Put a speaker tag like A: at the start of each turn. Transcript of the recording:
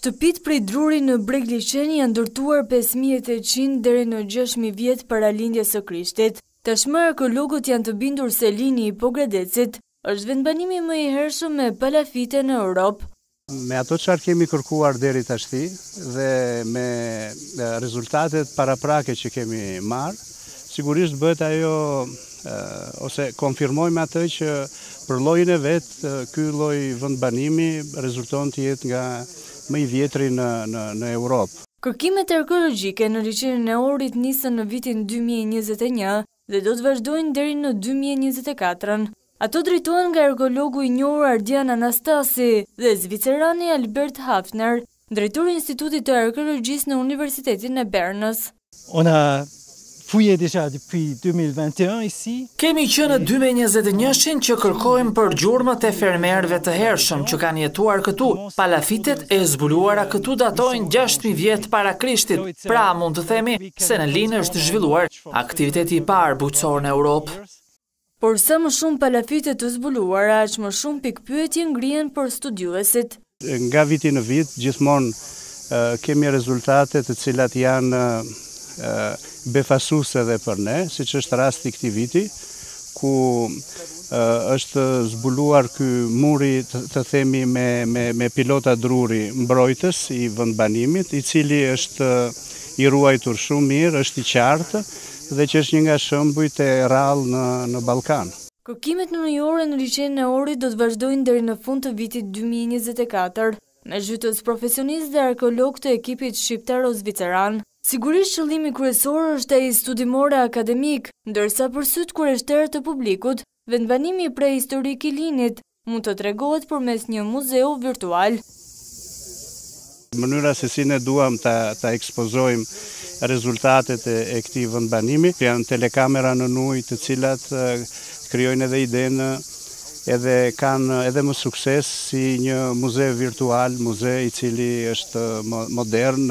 A: Shtëpitë prej druri në bregliqen janë ndërtuar pesë mijë e tetëqind deri në gjashtë mijë vjet para lindjes së Krishtit. Tashmë arkeologët janë të bindur se Lini i Pogradecit është vendbanimi më i hershëm me palafite në Europë.
B: Me ato çfarë kemi kërkuar deri tashti dhe me rezultatet paraprake që kemi marrë, Sigurisht bëhet ajo ose konfirmojmë atë që për llojin e vet ky lloj vendbanimi rezulton të jetë nga më i vjetri në në Europë.
A: Kërkimet arkeologjike në liqenin e Ohrit nisën në vitin dy mijë e njëzet e një dhe do të vazhdojnë deri në dy mijë e njëzet e katër. Ato drejtohen nga arkeologu i njohur Ardian Anastasi dhe zvicerani Albert Hafner, drejtor i Institutit të Arkeologjisë në Universitetin e Bernës.
C: Kemi që në dy mijë e
D: njëzet e njëshin që kërkojmë për gjurmët e fermerëve të hershëm që kanë jetuar këtu, palafitet e zbuluara këtu datojnë gjashtë mijë vjet para Krishtit, pra mund të themi se në Lin është zhvilluar aktiviteti i parë bujqësor në Europë.
A: Por sa më shumë palafite të zbuluara, aq më shumë pikëpyetje ngrihen për studiuesit.
B: Nga viti në vit, gjithmonë kemi rezultate të cilat janë befasuese edhe për ne, siç është rasti i këtij viti, ku është zbuluar ky muri, të themi, me pilota druri mbrojtës i vendbanimit, i cili është i ruajtur shumë mirë, është i qartë, Dhe që është një nga shembujt e rrallë në Ballkan.
A: Kërkimet nënujore në liqenin e Ohrit do të vazhdojnë deri në fund të vitit dy mijë e njëzet e katër, me zhytës profesionistë dhe arkeologë të ekipit shqiptaro-zviceran. Sigurisht qëllimi kryesor është ai studimor e akademik, ndërsa për sytë kureshterë të publikut, vendbanimi prehistorik i Linit, Mund të tregohet përmes një muzeu virtual.
B: Mënyra se si ne duam ta ekspozojmë rezultatet e këtij vendbanimi, janë telekamera nën ujë të cilat krijojnë edhe idenë edhe kanë edhe më sukses si një muze virtual, muze i cili është modern.